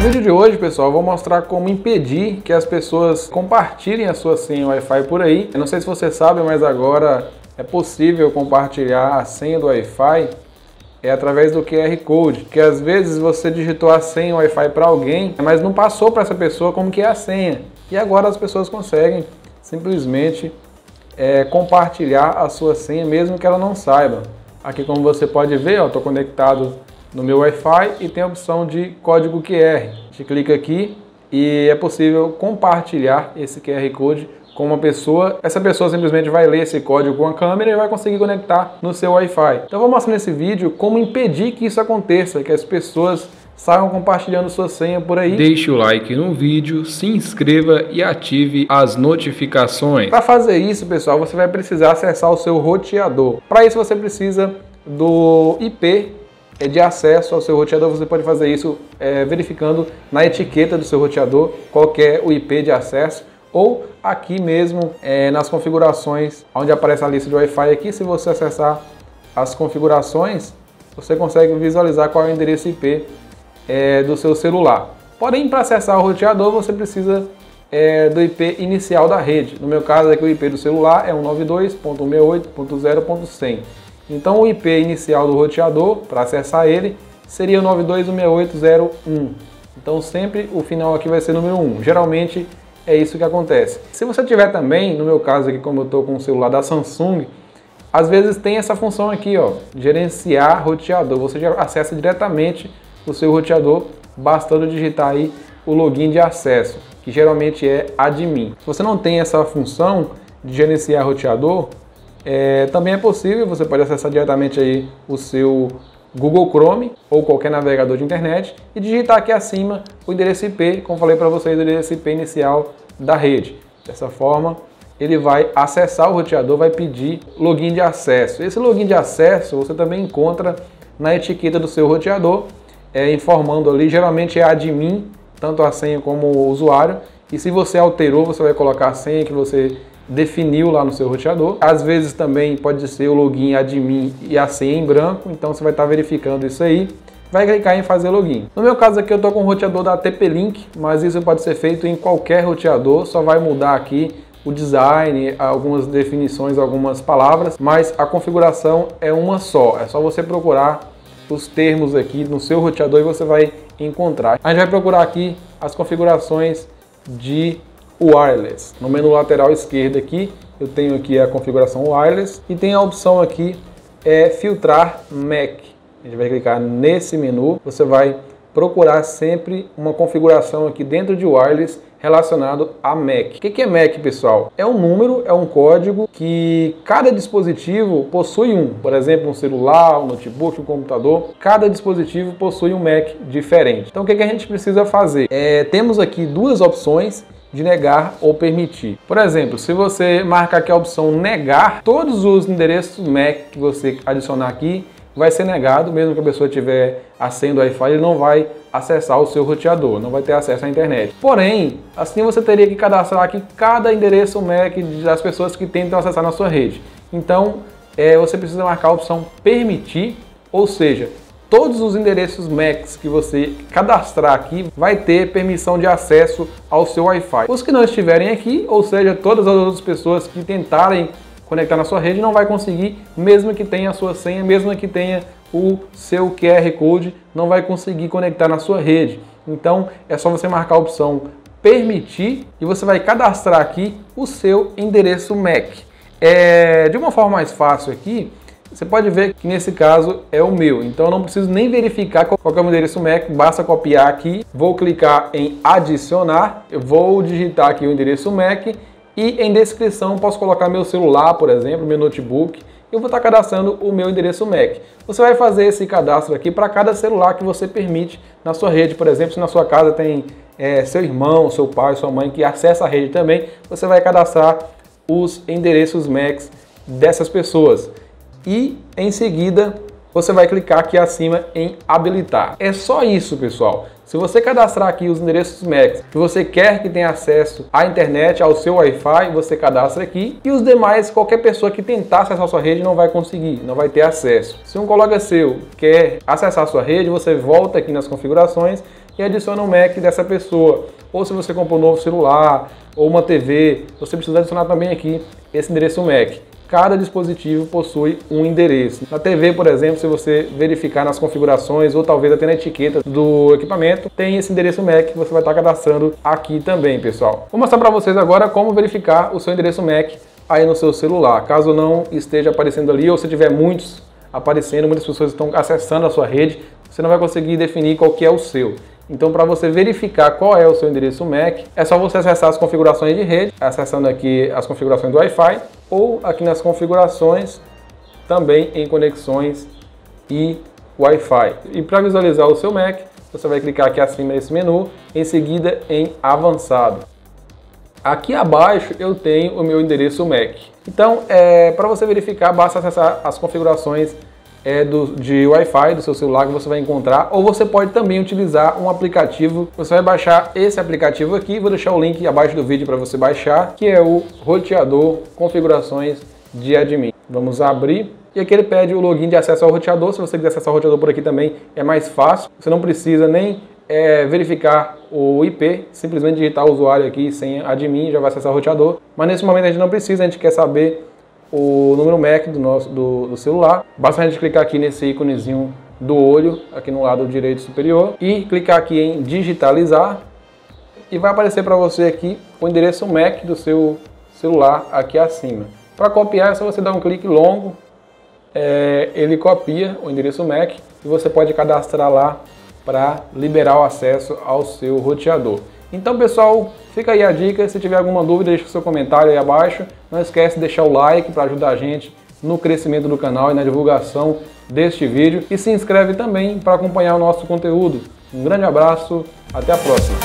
No vídeo de hoje, pessoal, eu vou mostrar como impedir que as pessoas compartilhem a sua senha Wi-Fi por aí. Eu não sei se você sabe, mas agora é possível compartilhar a senha do Wi-Fi é através do QR Code, que às vezes você digitou a senha Wi-Fi para alguém, mas não passou para essa pessoa como que é a senha. E agora as pessoas conseguem simplesmente é, compartilhar a sua senha, mesmo que ela não saiba. Aqui como você pode ver, estou conectado no meu Wi-Fi e tem a opção de código QR. A gente clica aqui e é possível compartilhar esse QR Code com uma pessoa, essa pessoa simplesmente vai ler esse código com a câmera e vai conseguir conectar no seu Wi-Fi. Então eu vou mostrar nesse vídeo como impedir que isso aconteça, que as pessoas saiam compartilhando sua senha por aí. Deixe o like no vídeo, se inscreva e ative as notificações. Para fazer isso, pessoal, você vai precisar acessar o seu roteador. Para isso você precisa do IP de acesso ao seu roteador, você pode fazer isso é, verificando na etiqueta do seu roteador qual é o IP de acesso ou aqui mesmo é, nas configurações, onde aparece a lista de Wi-Fi aqui, se você acessar as configurações, você consegue visualizar qual é o endereço IP é, do seu celular. Porém, para acessar o roteador, você precisa é, do IP inicial da rede. No meu caso, aqui o IP do celular é 192.168.0.100. Então, o IP inicial do roteador, para acessar ele, seria 92.168.0.1. Então, sempre o final aqui vai ser número 1. Geralmente, é isso que acontece. Se você tiver também, no meu caso aqui, como eu estou com o celular da Samsung, às vezes tem essa função aqui, ó, gerenciar roteador. Você já acessa diretamente o seu roteador, bastando digitar aí o login de acesso, que geralmente é admin. Se você não tem essa função de gerenciar roteador, é, também é possível, você pode acessar diretamente aí o seu Google Chrome ou qualquer navegador de internet e digitar aqui acima o endereço IP, como falei para vocês, o endereço IP inicial da rede. Dessa forma, ele vai acessar o roteador, vai pedir login de acesso. Esse login de acesso você também encontra na etiqueta do seu roteador, é, informando ali, geralmente é admin, tanto a senha como o usuário. E se você alterou, você vai colocar a senha que você definiu lá no seu roteador. Às vezes também pode ser o login admin e a senha em branco, então você vai estar verificando isso aí. Vai clicar em fazer login. No meu caso aqui eu estou com o roteador da TP-Link, mas isso pode ser feito em qualquer roteador, só vai mudar aqui o design, algumas definições, algumas palavras, mas a configuração é uma só. É só você procurar os termos aqui no seu roteador e você vai encontrar. A gente vai procurar aqui as configurações de wireless. No menu lateral esquerdo aqui, eu tenho aqui a configuração wireless e tem a opção aqui é filtrar MAC. A gente vai clicar nesse menu, você vai procurar sempre uma configuração aqui dentro de wireless relacionado a MAC. O que é MAC, pessoal? É um número, é um código que cada dispositivo possui um. Por exemplo, um celular, um notebook, um computador. Cada dispositivo possui um MAC diferente. Então, o que a gente precisa fazer? É, temos aqui duas opções de negar ou permitir. Por exemplo, se você marcar aqui a opção negar, todos os endereços MAC que você adicionar aqui vai ser negado, mesmo que a pessoa tiver a senha do Wi-Fi, ele não vai acessar o seu roteador, não vai ter acesso à internet. Porém, assim você teria que cadastrar aqui cada endereço MAC das pessoas que tentam acessar na sua rede. Então, é, você precisa marcar a opção permitir, ou seja, todos os endereços MACs que você cadastrar aqui vai ter permissão de acesso ao seu Wi-Fi. Os que não estiverem aqui, ou seja, todas as outras pessoas que tentarem conectar na sua rede não vai conseguir, mesmo que tenha a sua senha, mesmo que tenha o seu QR Code, não vai conseguir conectar na sua rede. Então é só você marcar a opção permitir e você vai cadastrar aqui o seu endereço MAC. É, de uma forma mais fácil aqui, você pode ver que nesse caso é o meu, então eu não preciso nem verificar qual é o endereço MAC, basta copiar aqui, vou clicar em adicionar, eu vou digitar aqui o endereço MAC e em descrição posso colocar meu celular, por exemplo, meu notebook, eu vou estar cadastrando o meu endereço MAC. Você vai fazer esse cadastro aqui para cada celular que você permite na sua rede, por exemplo, se na sua casa tem é, seu irmão, seu pai, sua mãe que acessa a rede também, você vai cadastrar os endereços MACs dessas pessoas e em seguida você vai clicar aqui acima em habilitar. É só isso, pessoal. Se você cadastrar aqui os endereços MAC que você quer que tenha acesso à internet, ao seu Wi-Fi, você cadastra aqui. E os demais, qualquer pessoa que tentar acessar a sua rede não vai conseguir, não vai ter acesso. Se um colega seu quer acessar a sua rede, você volta aqui nas configurações e adiciona o MAC dessa pessoa. Ou se você comprou um novo celular ou uma TV, você precisa adicionar também aqui esse endereço MAC cada dispositivo possui um endereço. Na TV, por exemplo, se você verificar nas configurações ou talvez até na etiqueta do equipamento, tem esse endereço MAC que você vai estar cadastrando aqui também, pessoal. Vou mostrar para vocês agora como verificar o seu endereço MAC aí no seu celular. Caso não esteja aparecendo ali ou se tiver muitos aparecendo, muitas pessoas estão acessando a sua rede, você não vai conseguir definir qual que é o seu. Então, para você verificar qual é o seu endereço MAC, é só você acessar as configurações de rede, acessando aqui as configurações do Wi-Fi, ou aqui nas configurações, também em conexões e Wi-Fi. E para visualizar o seu Mac, você vai clicar aqui acima nesse menu, em seguida em avançado. Aqui abaixo eu tenho o meu endereço MAC. Então, é, para você verificar, basta acessar as configurações é do, de Wi-Fi do seu celular que você vai encontrar, ou você pode também utilizar um aplicativo. Você vai baixar esse aplicativo aqui, vou deixar o link abaixo do vídeo para você baixar, que é o roteador configurações de admin. Vamos abrir. E aqui ele pede o login de acesso ao roteador. Se você quiser acessar o roteador por aqui também é mais fácil. Você não precisa nem é, verificar o IP, simplesmente digitar o usuário aqui sem admin já vai acessar o roteador. Mas nesse momento a gente não precisa, a gente quer saber o número MAC do, nosso, do, do celular. Basta a gente clicar aqui nesse íconezinho do olho, aqui no lado direito superior, e clicar aqui em digitalizar, e vai aparecer para você aqui o endereço MAC do seu celular aqui acima. Para copiar é só você dar um clique longo, é, ele copia o endereço MAC e você pode cadastrar lá para liberar o acesso ao seu roteador. Então, pessoal, fica aí a dica. Se tiver alguma dúvida, deixa o seu comentário aí abaixo. Não esquece de deixar o like para ajudar a gente no crescimento do canal e na divulgação deste vídeo. E se inscreve também para acompanhar o nosso conteúdo. Um grande abraço, até a próxima!